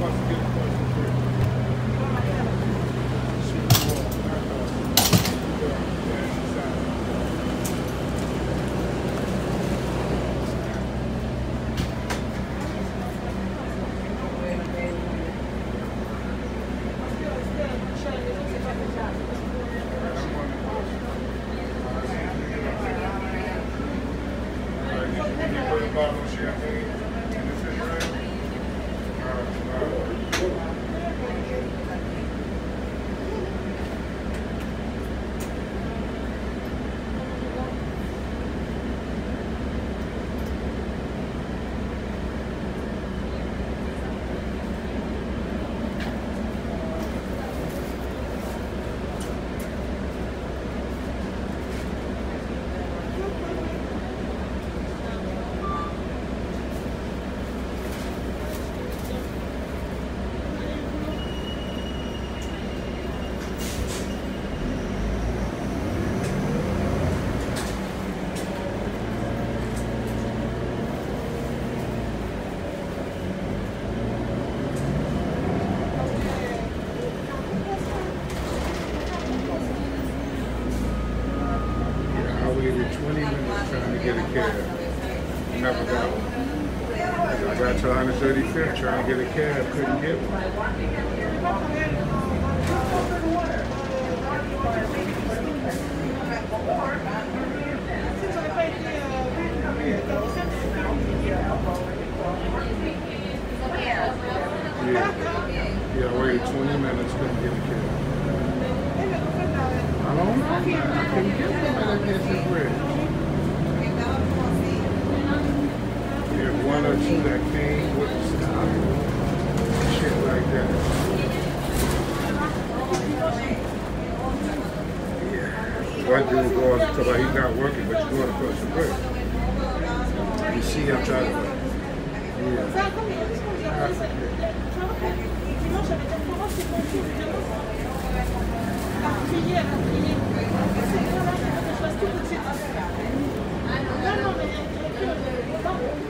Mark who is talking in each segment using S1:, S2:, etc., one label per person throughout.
S1: trying to Two that came with the stop. Shit like that. Yeah. One dude to like he's not working, but you're going across the bridge. You see him trying to Yeah.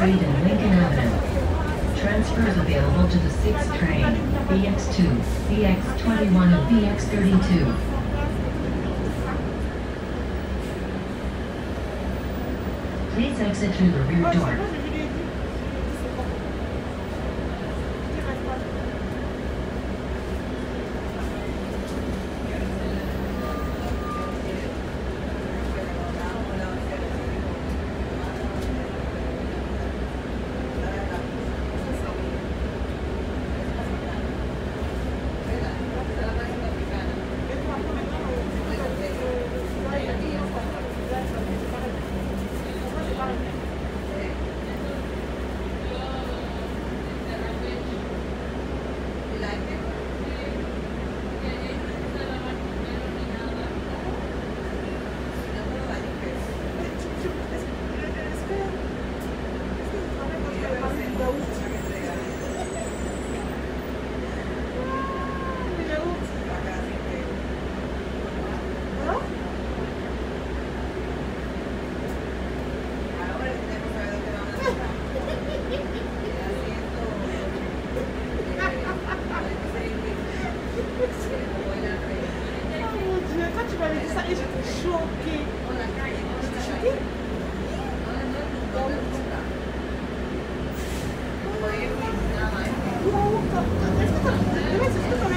S2: Street and Lincoln Avenue. Transfers available to the 6th train, BX2, BX21 and BX32. Please exit through the rear door.
S3: ça et j'étais choquée. J'étais choquée. Est-ce que tu as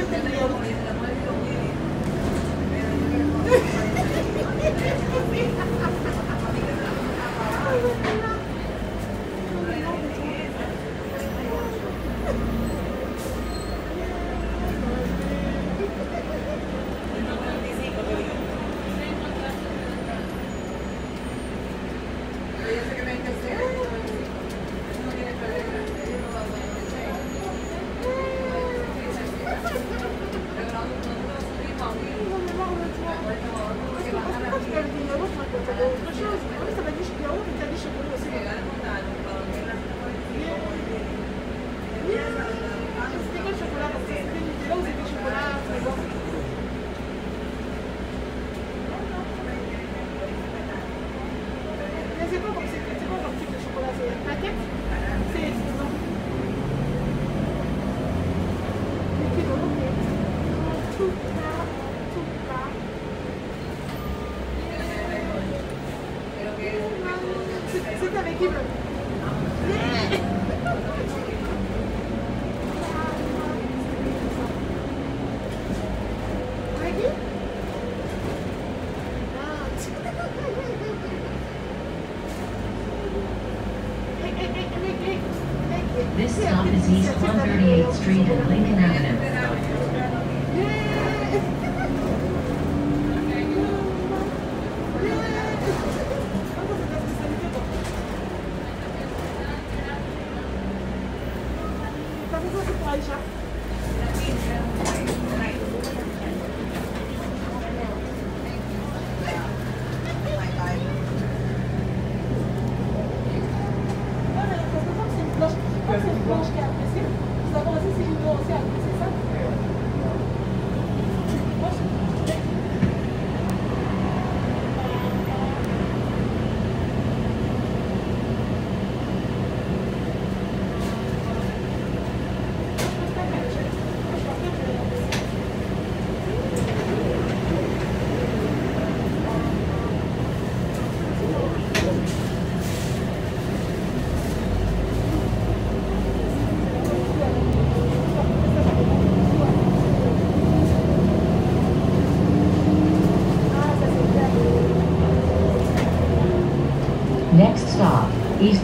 S2: This stop is East 138th Street and Lincoln Avenue.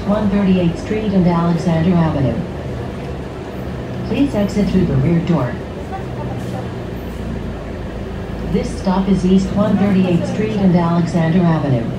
S2: 138th Street and Alexander Avenue. Please exit through the rear door. This stop is East 138th Street and Alexander Avenue.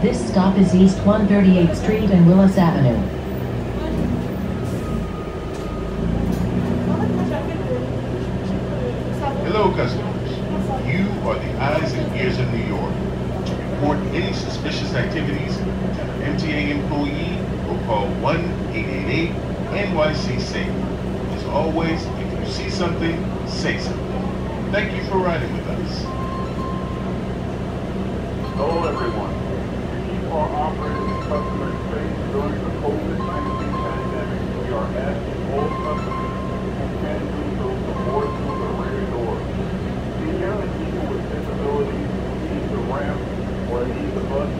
S2: This stop is East 138th Street and Willis Avenue.
S4: Hello, customers. You are the eyes and ears of New York. To report any suspicious activities, tell an MTA employee or call 1-888-NYC-SAFE. As always, if you see something, say something. Thank you for riding with us.
S5: Hello, everyone. Our operators and customers safe during the COVID-19 pandemic, we are asking all customers who can do so to board through the rear doors. Senior and people with disabilities need the ramp or need the bus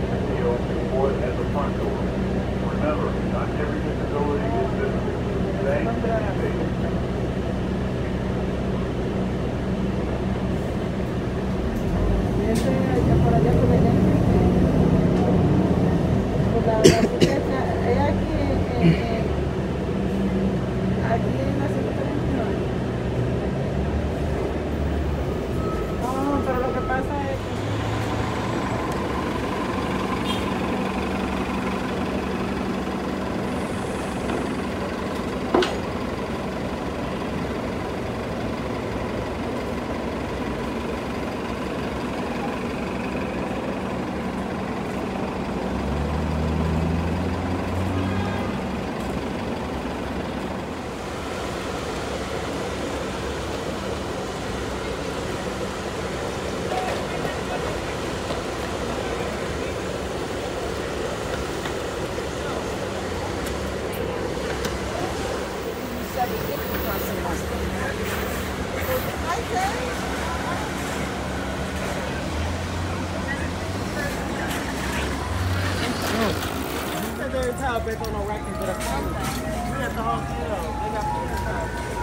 S3: Tell based on no but We at the hotel. They got